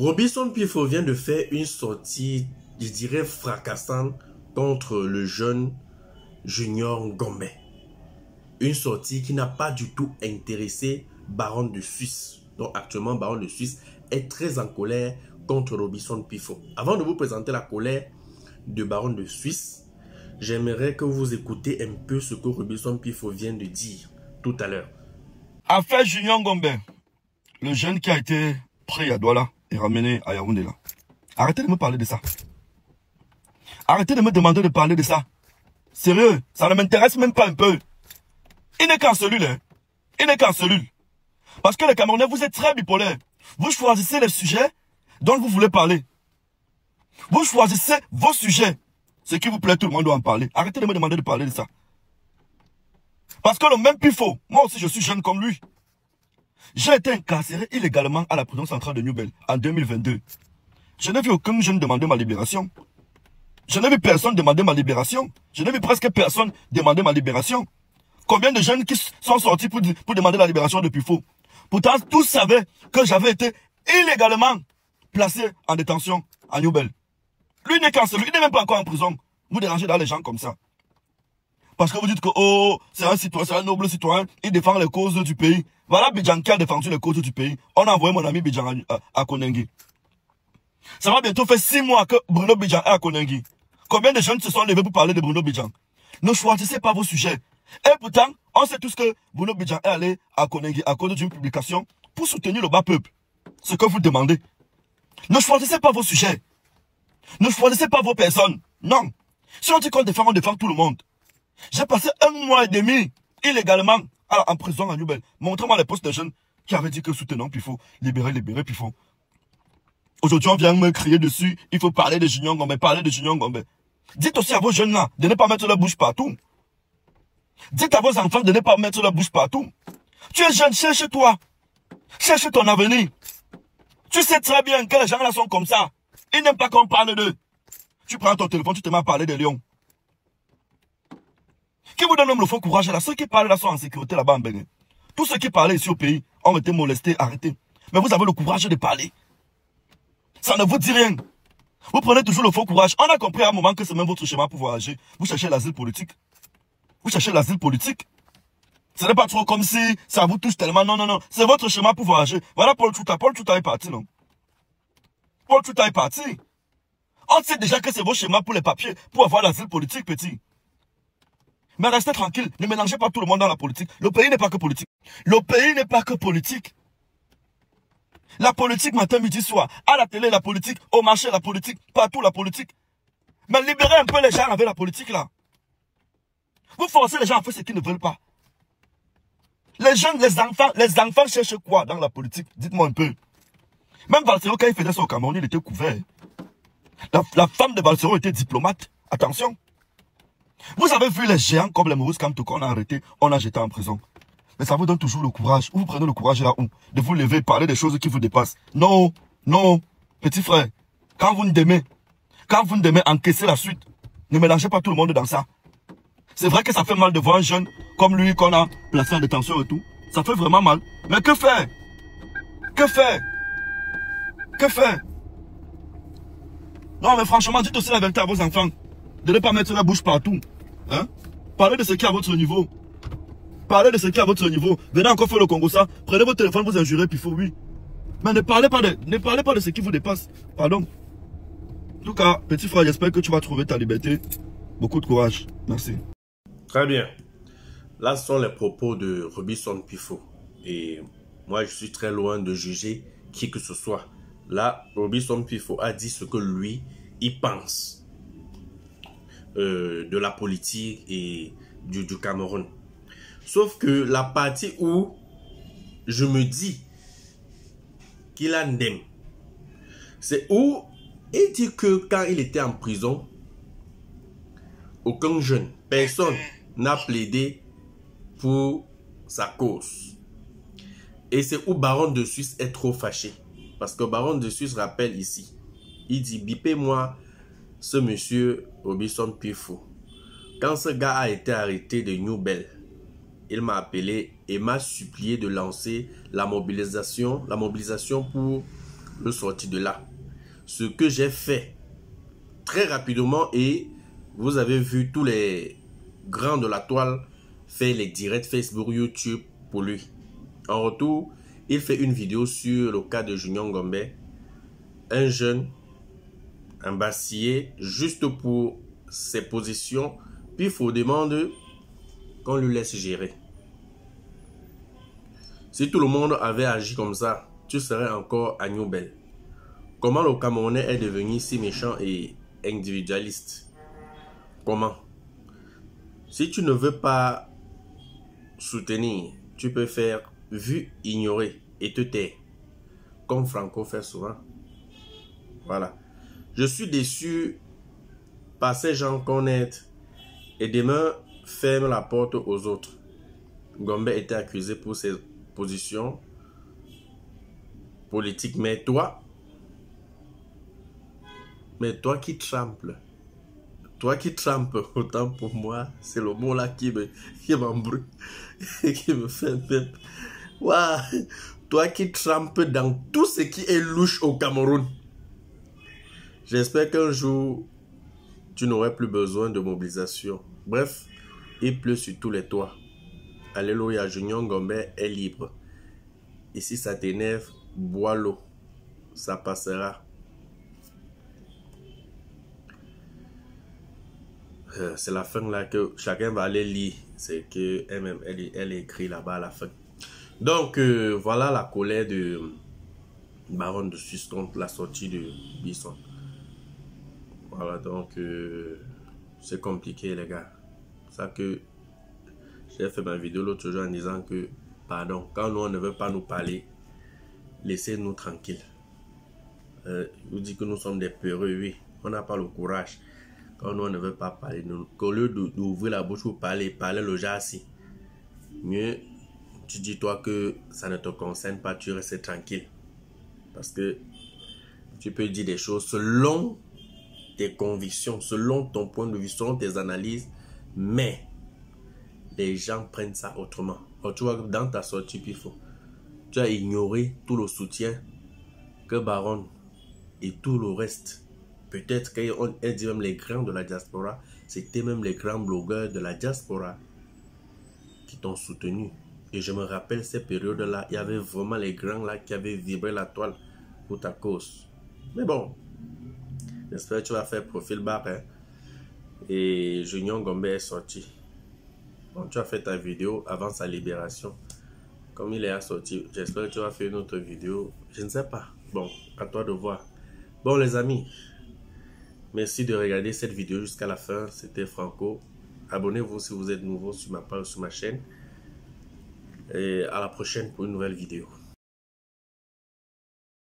Robinson Pifo vient de faire une sortie, je dirais, fracassante contre le jeune Junior Gombe. Une sortie qui n'a pas du tout intéressé Baron de Suisse. Donc actuellement, Baron de Suisse est très en colère contre Robinson Pifo. Avant de vous présenter la colère de Baron de Suisse, j'aimerais que vous écoutez un peu ce que Robinson Pifo vient de dire tout à l'heure. Affaire Junior Gombe, le jeune qui a été pris à Douala et ramené à Yaoundé là. Arrêtez de me parler de ça. Arrêtez de me demander de parler de ça. Sérieux, ça ne m'intéresse même pas un peu. Il n'est qu'en cellule. Hein. Il n'est qu'en cellule. Parce que les Camerounais, vous êtes très bipolaires. Vous choisissez les sujets dont vous voulez parler. Vous choisissez vos sujets. Ce qui vous plaît, tout le monde doit en parler. Arrêtez de me demander de parler de ça. Parce que le même Pifo, moi aussi je suis jeune comme lui. J'ai été incarcéré illégalement à la prison centrale de Newbell en 2022. Je n'ai vu aucun jeune demander ma libération. Je n'ai vu personne demander ma libération. Je n'ai vu presque personne demander ma libération. Combien de jeunes qui sont sortis pour, pour demander la libération de Pifo Pourtant, tous savaient que j'avais été illégalement placé en détention à Newbell. Lui n'est celui, il n'est même pas encore en prison. Vous dérangez dans les gens comme ça. Parce que vous dites que, oh, c'est un citoyen, c'est un noble citoyen, il défend les causes du pays. Voilà Bidjan qui a défendu les causes du pays. On a envoyé mon ami Bidjan à, à, Ça va bientôt faire six mois que Bruno Bidjan est à Konengi. Combien de jeunes se sont levés pour parler de Bruno Bidjan? Ne choisissez pas vos sujets. Et pourtant, on sait tous que Bruno Bidjan est allé à Konengi à cause d'une publication pour soutenir le bas peuple. Ce que vous demandez. Ne choisissez pas vos sujets. Ne choisissez pas vos personnes. Non. Si on dit qu'on défend, on défend tout le monde. J'ai passé un mois et demi illégalement en prison à Newbel. Montrez-moi les postes de jeunes qui avaient dit que soutenons faut libérer, libérer faut. Aujourd'hui, on vient me crier dessus. Il faut parler de Junior Gombe, parler de Junior Gombe. Dites aussi à vos jeunes là de ne pas mettre la bouche partout. Dites à vos enfants de ne pas mettre la bouche partout. Tu es jeune, cherche toi. Cherche ton avenir. Tu sais très bien que les gens là sont comme ça. Ils n'aiment pas qu'on parle d'eux. Tu prends ton téléphone, tu te mets à parler de Lyon. Qui vous donne le faux courage là Ceux qui parlent là sont en sécurité là-bas en Bénin. Tous ceux qui parlaient ici au pays ont été molestés, arrêtés. Mais vous avez le courage de parler. Ça ne vous dit rien. Vous prenez toujours le faux courage. On a compris à un moment que c'est même votre chemin pour voyager. Vous cherchez l'asile politique. Vous cherchez l'asile politique. Ce n'est pas trop comme si ça vous touche tellement. Non, non, non. C'est votre chemin pour voyager. Voilà Paul Touta. Paul Touta est parti, non? Paul Touta est parti. On sait déjà que c'est votre chemin pour les papiers, pour avoir l'asile politique, petit. Mais restez tranquille, ne mélangez pas tout le monde dans la politique. Le pays n'est pas que politique. Le pays n'est pas que politique. La politique matin, midi, soir. À la télé, la politique. Au marché, la politique. Partout, la politique. Mais libérez un peu les gens avec la politique, là. Vous forcez les gens à faire ce qu'ils ne veulent pas. Les jeunes, les enfants, les enfants cherchent quoi dans la politique? Dites-moi un peu. Même Valsero, quand il faisait ça au Cameroun, il était couvert. La, la femme de Valsero était diplomate. Attention. Vous avez vu les géants comme les Maurice Kamto qu'on a arrêté, on a jeté en prison. Mais ça vous donne toujours le courage. Vous prenez le courage là où De vous lever, parler des choses qui vous dépassent. Non, non, petit frère. Quand vous ne m'aimez, quand vous ne m'aimez, encaissez la suite. Ne mélangez pas tout le monde dans ça. C'est vrai que ça fait mal de voir un jeune comme lui qu'on a placé en détention et tout. Ça fait vraiment mal. Mais que faire? Que faire? Que faire? Non mais franchement, dites aussi la vérité à vos enfants de ne pas mettre la bouche partout. Hein? Parlez de ce qui est à votre niveau. Parlez de ce qui est à votre niveau. Venez encore faire le Congo ça. Prenez votre téléphone, vous injurez, puis faut oui. Mais ne parlez pas de, ne parlez pas de ce qui vous dépasse. Pardon. En tout cas, petit frère, j'espère que tu vas trouver ta liberté. Beaucoup de courage. Merci. Très bien. Là, sont les propos de Robinson Pifo. Et moi, je suis très loin de juger qui que ce soit. Là, Robinson Pifo a dit ce que lui, il pense. Euh, de la politique et du, Cameroun. Sauf que la partie où je me dis qu'il a ndem, c'est où il dit que quand il était en prison, aucun jeune, personne n'a plaidé pour sa cause. Et c'est où Baron de Suisse est trop fâché. Parce que Baron de Suisse rappelle ici, il dit, bipez-moi ce monsieur Robinson Pifou. Quand ce gars a été arrêté de New Bell, il m'a appelé et m'a supplié de lancer la mobilisation, la mobilisation pour le sorti de là. Ce que j'ai fait très rapidement et vous avez vu tous les grands de la toile faire les directs Facebook, YouTube pour lui. En retour, il fait une vidéo sur le cas de Junior Gombe, un jeune, un bassier, juste pour ses positions. Puis il faut demander qu'on lui laisse gérer. Si tout le monde avait agi comme ça, tu serais encore à Bell. Comment le Camerounais est devenu si méchant et individualiste? Comment? Si tu ne veux pas soutenir, tu peux faire vu, ignorer et te taire. Comme Franco fait souvent. Voilà. Je suis déçu par ces gens qu'on aide et demain ferme la porte aux autres. Gombe était accusé pour ses positions politiques. Mais toi, mais toi qui trembles, toi qui trembles, autant pour moi, c'est le mot là qui me, qui et qui me fait peur. Toi qui trempes dans tout ce qui est louche au Cameroun. J'espère qu'un jour, tu n'aurais plus besoin de mobilisation. Bref, il pleut sur tous les toits. Alléluia, Junior Gombe est libre. Et si ça t'énerve, bois l'eau. Ça passera. Euh, c'est la fin là que chacun va aller lire. C'est que elle, elle, elle écrit là-bas à la fin. Donc, euh, voilà la colère de Baron de Suisse contre la sortie de Bisson. Voilà, donc, euh, c'est compliqué, les gars. Ça que j'ai fait ma vidéo l'autre jour en disant que, pardon, quand nous, on ne veut pas nous parler, laissez-nous tranquilles. Euh, vous dites que nous sommes des peureux, oui. On n'a pas le courage. Quand nous, on ne veut pas parler, qu'au lieu d'ouvrir la bouche pour parler, parler le assis. Mieux tu dis toi que ça ne te concerne pas, tu restes tranquille. Parce que tu peux dire des choses selon convictions, selon ton point de vue, selon tes analyses, mais les gens prennent ça autrement. tu vois, dans ta sortie, faut, tu as ignoré tout le soutien que Baron et tout le reste. Peut-être qu'on dit même les grands de la diaspora, c'était même les grands blogueurs de la diaspora qui t'ont soutenu. Et je me rappelle ces périodes-là, il y avait vraiment les grands là qui avaient vibré la toile pour ta cause. Mais bon, j'espère que tu vas faire profil bas. Hein. Et Junior Gombe est sorti. Bon, tu as fait ta vidéo avant sa libération. Comme il est sorti, j'espère que tu vas faire une autre vidéo. Je ne sais pas. Bon, à toi de voir. Bon les amis, merci de regarder cette vidéo jusqu'à la fin. C'était Franco. Abonnez-vous si vous êtes nouveau sur ma page, sur ma chaîne. Et à la prochaine pour une nouvelle vidéo.